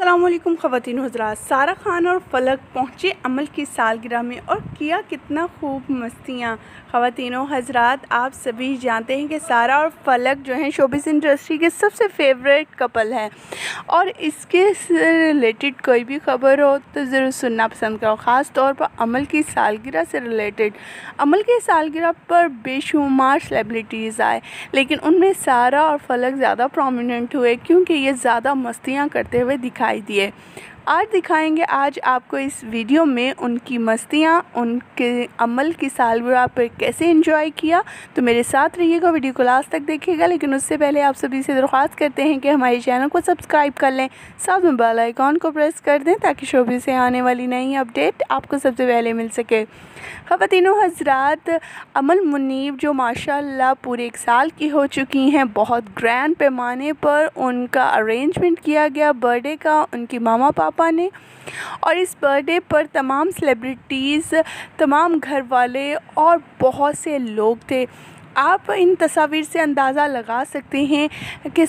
अल्लाम ख़वान हजरात सारा खान और फलक पहुँचे अमल की सालगिरह में और किया कितना खूब मस्तियाँ। ख़वान हजरात, आप सभी जानते हैं कि सारा और फलक जो हैं शोबिस इंडस्ट्री के सबसे फेवरेट कपल हैं। और इसके रिलेटेड कोई भी खबर हो तो ज़रूर सुनना पसंद करो। ख़ास तौर पर अमल की सालगिरह से रिलेटेड। अमल की सालगिरह पर बेशुमार सेलिब्रिटीज़ आए, लेकिन उनमें सारा और फलक ज़्यादा प्रोमिनेंट हुए, क्योंकि ये ज़्यादा मस्तियाँ करते हुए दिखाई दिए। आज दिखाएँगे, आज आपको इस वीडियो में उनकी मस्तियाँ, उनके अमल की सालगिरह पर कैसे एंजॉय किया। तो मेरे साथ रहिएगा वीडियो को लास्ट तक देखिएगा, लेकिन उससे पहले आप सभी से दरख्वास्त करते हैं कि हमारे चैनल को सब्सक्राइब कर लें। साथ में बेल आइकॉन को प्रेस कर दें ताकि शोबे से आने वाली नई अपडेट आपको सबसे पहले मिल सके। ख़वातिनों हजरात, अमल मुनीब जो माशाल्लाह पूरे एक साल की हो चुकी हैं, बहुत ग्रैंड पैमाने पर उनका अरेंजमेंट किया गया बर्थडे का, उनकी मामा पापा ने। और इस बर्थडे पर तमाम सेलिब्रिटीज़ तमाम घर वाले और बहुत से लोग थे। आप इन तस्वीर से अंदाज़ा लगा सकते हैं कि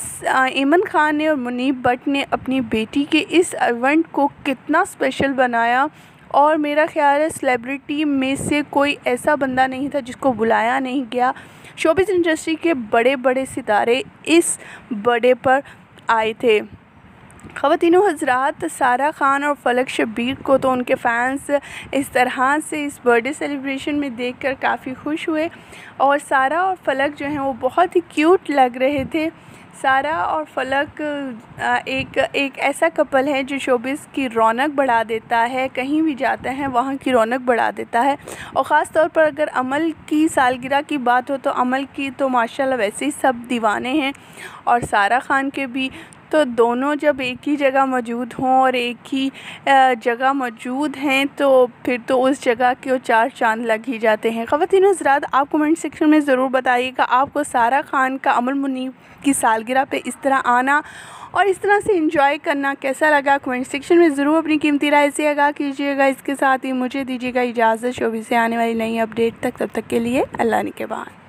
ईमन खान ने और मुनीब भट्ट ने अपनी बेटी के इस इवेंट को कितना स्पेशल बनाया। और मेरा ख्याल है सेलिब्रिटी में से कोई ऐसा बंदा नहीं था जिसको बुलाया नहीं गया। शोबिस इंडस्ट्री के बड़े बड़े सितारे इस बर्थडे पर आए थे। ख़वातिनों हजरात सारा ख़ान और फ़लक शबीर को तो उनके फ़ैन्स इस तरह से इस बर्थडे सेलिब्रेशन में देखकर काफ़ी खुश हुए। और सारा और फ़लक जो हैं वो बहुत ही क्यूट लग रहे थे। सारा और फलक एक एक ऐसा कपल है जो शोबिस की रौनक बढ़ा देता है। कहीं भी जाते हैं, वहाँ की रौनक बढ़ा देता है। और ख़ास तौर पर अगर अमल की सालगिरह की बात हो तो अमल की तो माशाल्लाह वैसे ही सब दीवाने हैं। और सारा ख़ान के भी तो दोनों जब एक ही जगह मौजूद हों और एक ही जगह मौजूद हैं तो फिर तो उस जगह के वो चार चाँद लग ही जाते हैं। ख़वान हजरात, आप कमेंट सेक्शन में ज़रूर बताइएगा, आपको सारा खान का अमल मुनीब की सालगिरह पे इस तरह आना और इस तरह से इंजॉय करना कैसा लगा? कमेंट सेक्शन में ज़रूर अपनी कीमती राय से आगा कीजिएगा। इसके साथ ही मुझे दीजिएगा इजाज़त। शोभी से आने वाली नई अपडेट तक, तब तक के लिए अल्लाह ने के बाद।